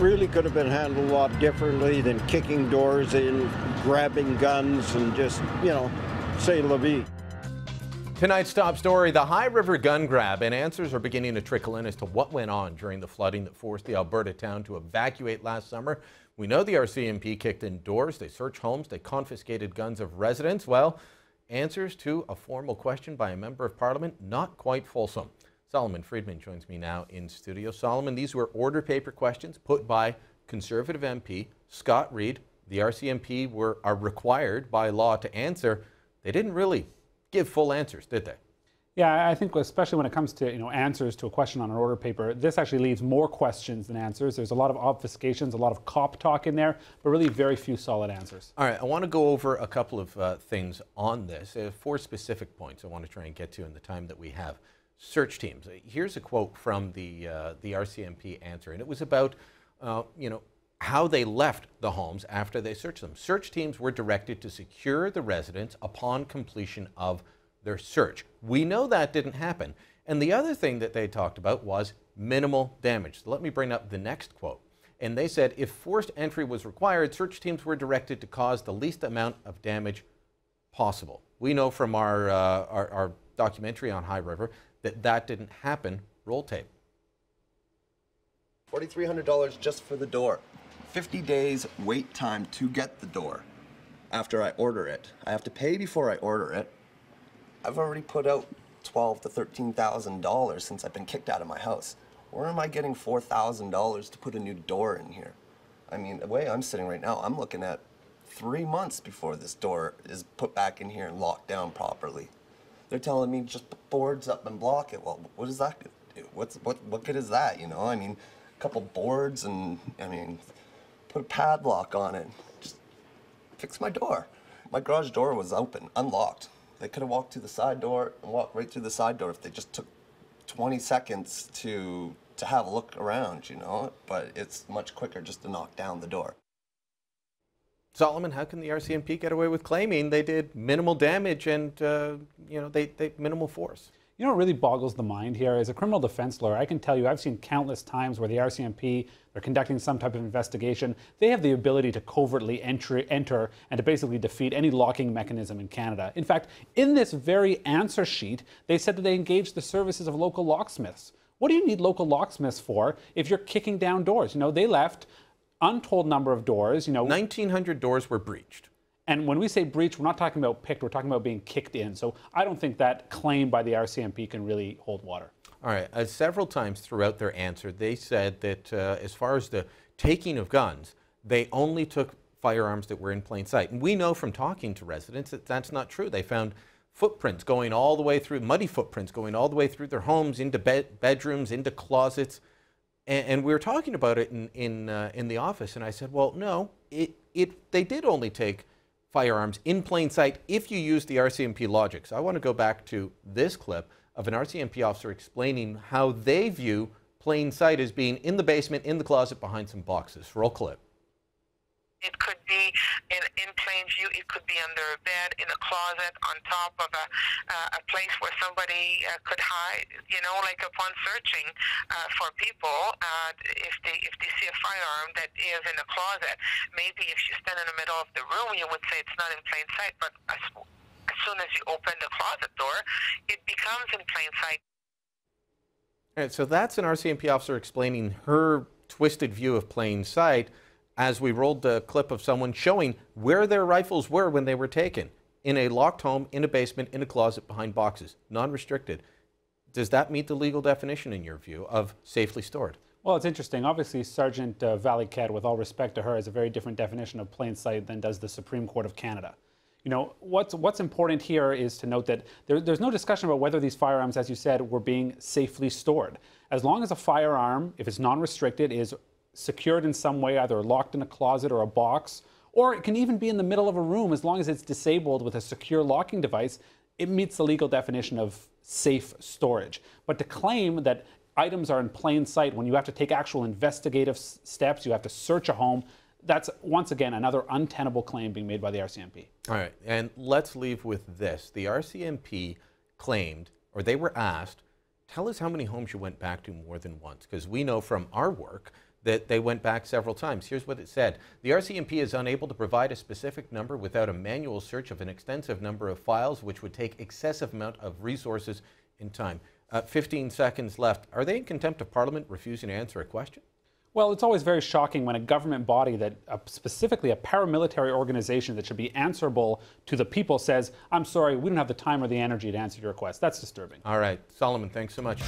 really could have been handled a lot differently than kicking doors in, grabbing guns, and just, you know, say la vie. Tonight's top story, the High River gun grab, and answers are beginning to trickle in as to what went on during the flooding that forced the Alberta town to evacuate last summer. We know the RCMP kicked in doors, they searched homes, they confiscated guns of residents. Well, answers to a formal question by a member of parliament, not quite fulsome. Solomon Friedman joins me now in studio. Solomon, these were order paper questions put by Conservative MP Scott Reid. The RCMP were are required by law to answer. They didn't really give full answers, did they? Yeah, I think especially when it comes to you know answers to a question on an order paper, this actually leaves more questions than answers. There's a lot of obfuscations, a lot of cop talk in there, but really very few solid answers. All right, I want to go over a couple of uh, things on this. Uh, four specific points I want to try and get to in the time that we have. Search teams. Here's a quote from the uh, the RCMP answer, and it was about uh, you know how they left the homes after they searched them. Search teams were directed to secure the residents upon completion of their search. We know that didn't happen. And the other thing that they talked about was minimal damage. So let me bring up the next quote. And they said if forced entry was required, search teams were directed to cause the least amount of damage possible. We know from our, uh, our, our documentary on High River that that didn't happen. Roll tape. $4,300 just for the door. 50 days wait time to get the door after I order it. I have to pay before I order it. I've already put out twelve to thirteen thousand dollars since I've been kicked out of my house. Where am I getting four thousand dollars to put a new door in here? I mean, the way I'm sitting right now, I'm looking at three months before this door is put back in here and locked down properly. They're telling me just put boards up and block it. Well, what does that do? What's what what good is that? You know, I mean, a couple boards and I mean, put a padlock on it. Just fix my door. My garage door was open, unlocked. They could have walked to the side door and walked right through the side door if they just took 20 seconds to to have a look around, you know. But it's much quicker just to knock down the door. Solomon, how can the RCMP get away with claiming they did minimal damage and uh, you know they, they minimal force? You know what really boggles the mind here? As a criminal defense lawyer, I can tell you I've seen countless times where the RCMP, they're conducting some type of investigation. They have the ability to covertly enter, enter and to basically defeat any locking mechanism in Canada. In fact, in this very answer sheet, they said that they engaged the services of local locksmiths. What do you need local locksmiths for if you're kicking down doors? You know, they left untold number of doors. You know, 1,900 doors were breached. And when we say breach, we're not talking about picked, we're talking about being kicked in. So I don't think that claim by the RCMP can really hold water. All right. Uh, several times throughout their answer, they said that uh, as far as the taking of guns, they only took firearms that were in plain sight. And we know from talking to residents that that's not true. They found footprints going all the way through, muddy footprints going all the way through their homes, into bed, bedrooms, into closets. And, and, we were talking about it in, in, uh, in the office, and I said, well, no, it, it, they did only take firearms in plain sight if you use the RCMP logic. So I want to go back to this clip of an RCMP officer explaining how they view plain sight as being in the basement, in the closet, behind some boxes. Roll clip. It could be in, in plain view. It could be under a bed, in a closet, on top of a, uh, a place where somebody uh, could hide. You know, like upon searching uh, for people, uh, if they if they see a firearm that is in a closet, maybe if you stand in the middle of the room, you would say it's not in plain sight. But as, as soon as you open the closet door, it becomes in plain sight. All right, so that's an RCMP officer explaining her twisted view of plain sight as we rolled the clip of someone showing where their rifles were when they were taken in a locked home, in a basement, in a closet, behind boxes, non restricted. Does that meet the legal definition, in your view, of safely stored? Well, it's interesting. Obviously, Sergeant uh, Valley-Cat, with all respect to her, has a very different definition of plain sight than does the Supreme Court of Canada. You know, what's, what's important here is to note that there, there's no discussion about whether these firearms, as you said, were being safely stored. As long as a firearm, if it's non restricted, is secured in some way, either locked in a closet or a box, or it can even be in the middle of a room as long as it's disabled with a secure locking device. It meets the legal definition of safe storage. But to claim that items are in plain sight when you have to take actual investigative steps, you have to search a home, that's once again another untenable claim being made by the RCMP. All right, and let's leave with this. The RCMP claimed, or they were asked, tell us how many homes you went back to more than once, because we know from our work that they went back several times. Here's what it said The RCMP is unable to provide a specific number without a manual search of an extensive number of files, which would take excessive amount of resources and time. Uh, 15 seconds left. Are they in contempt of Parliament refusing to answer a question? Well, it's always very shocking when a government body that, uh, specifically a paramilitary organization that should be answerable to the people, says, I'm sorry, we don't have the time or the energy to answer your request. That's disturbing. All right. Solomon, thanks so much.